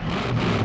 you